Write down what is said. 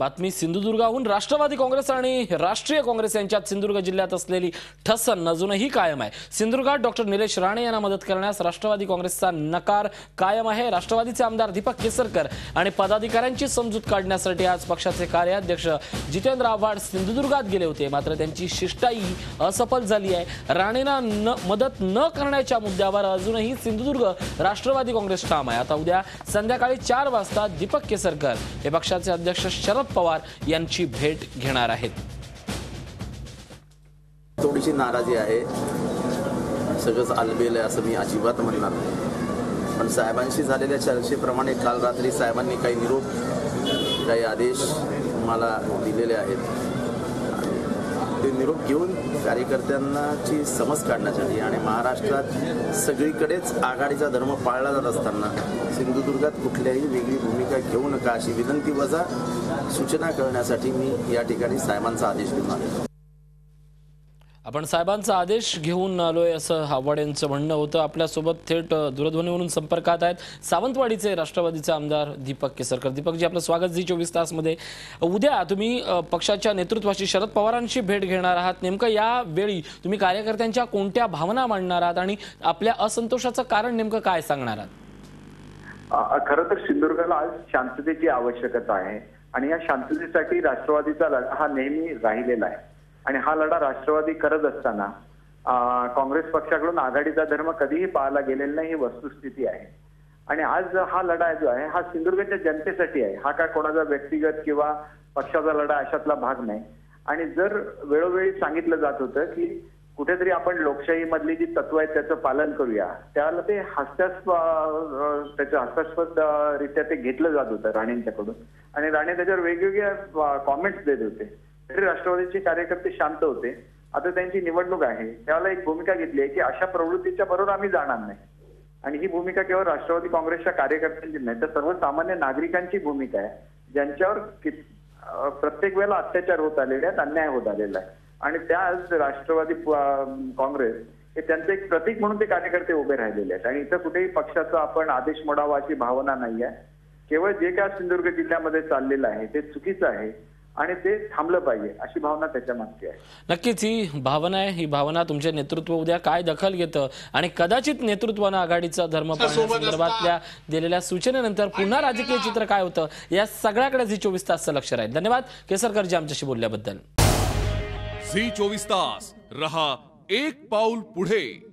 बातमी सिंधुदुर्गाहून राष्ट्रवादी काँग्रेस आणि राष्ट्रीय काँग्रेस यांच्यात सिंधुदुर्ग जिल्ह्यात असलेली ठसन अजूनही कायम आहे. सिंधुदुर्गात डॉक्टर निलेश राणे यांना मदत करण्यास राष्ट्रवादी काँग्रेसचा नकार कायम आहे. राष्ट्रवादीचे आमदार दीपक केसरकर आणि पदाधिकाऱ्यांची समजूत काढण्यासाठी आज पक्षाचे कार्याध्यक्ष जितेंद्र आव्हाड सिंधुदुर्गात गेले होते. मात्र त्यांची शिष्टाई असफल झाली आहे. राणेंना न मदत न करण्याच्या मुद्द्यावर अजूनही सिंधुदुर्ग राष्ट्रवादी काँग्रेस ठाम आहे. आता उद्या संध्याकाळी चार वाजता दीपक केसरकर हे पक्षाचे अध्यक्ष शरद पवार यांची भेट घेणार आहेत. थोडीशी नाराजी आहे. सगळंच आलबेल आहे असं मी अजिबात म्हणणार नाही. पण साहेबांशी झालेल्या चर्चेप्रमाणे काल रात्री साहेबांनी काही निरोप काही आदेश मला दिलेले आहेत. ते निरोप घेऊन कार्यकर्त्यांनाची समज काढण्यासाठी आणि महाराष्ट्रात सगळीकडेच आघाडीचा धर्म पाळला जात असताना सिंधुदुर्गात कुठल्याही वेगळी भूमिका घेऊ नका अशी विनंती वजा सूचना करण्यासाठी मी या ठिकाणी साहेबांचा आदेश घेऊन आपण साहेबांचा आदेश घेऊन आलोय असं आव्हाड यांचं म्हणणं होतं. आपल्यासोबत थेट दूरध्वनीवरून संपर्कात आहेत सावंतवाडीचे राष्ट्रवादीचे आमदार दीपक केसरकर. दीपकजी आपलं स्वागत जी चोवीस तासमध्ये. उद्या तुम्ही पक्षाच्या नेतृत्वाशी शरद पवारांशी भेट घेणार आहात. नेमकं या वेळी तुम्ही कार्यकर्त्यांच्या कोणत्या भावना मांडणार आहात आणि आपल्या असंतोषाचं कारण नेमकं काय सांगणार आहात? खरं तर सिंधुदुर्गाला आज शांततेची आवश्यकता आहे आणि या शांततेसाठी राष्ट्रवादीचा लढा हा नेहमी राहिलेला आहे. आणि हा लढा राष्ट्रवादी करत असताना काँग्रेस पक्षाकडून आघाडीचा धर्म कधीही पाळला गेलेला नाही ही वस्तुस्थिती आहे. आणि आज हा लढा जो आहे हा सिंधुदुर्गच्या जनतेसाठी आहे. हा काय कोणाचा व्यक्तिगत किंवा पक्षाचा लढा अशातला भाग नाही. आणि जर वेळोवेळी सांगितलं जात होतं की कुठेतरी आपण लोकशाही मधली जी तत्व आहेत त्याचं पालन करूया त्याला ते हास्यास्प त्याचं हास्यास्पद रित्या ते घेतलं जात होतं राणेंच्याकडून. आणि राणे त्याच्यावर वेगवेगळ्या कॉमेंट्स देत होते. तरी राष्ट्रवादीचे कार्यकर्ते शांत होते. आता त्यांची निवडणूक आहे. त्यावेळेला एक भूमिका घेतली आहे की अशा प्रवृत्तीच्या बरोबर आम्ही जाणार नाही. आणि ही भूमिका केवळ राष्ट्रवादी काँग्रेसच्या कार्यकर्त्यांची नाही तर सर्वसामान्य नागरिकांची भूमिका आहे. ज्यांच्यावर प्रत्येक वेळेला अत्याचार होत आलेले आहेत अन्याय होत आलेला आहे. आणि त्या राष्ट्रवादी काँग्रेस हे त्यांचं एक प्रतीक म्हणून ते कार्यकर्ते उभे राहिलेले आहेत. आणि इथं कुठेही पक्षाचा आपण आदेश मोडावा अशी भावना नाही आहे केवळ जे काय सिंधुदुर्ग जिल्ह्यामध्ये चाललेलं आहे ते चुकीचं आहे. आणि ते थांबलं पाहिजे अशी भावना त्याच्या मागची आहे. नक्कीच ही भावना आहे ही भावना तुमचे नेतृत्व उद्या काय दखल घेतं आणि कदाचित नेतृत्वानं आघाडीचा धर्म पाळण्यासंदर्भातल्या दिलेल्या सूचनेनंतर पुन्हा राजकीय चित्र काय होतं या सगळ्याकडे झी चोवीस तासचं लक्ष राहील. धन्यवाद. केसरकरजी आमच्याशी बोलल्याबद्दल. झी चोवीस तास रहा एक पाऊल पुढे.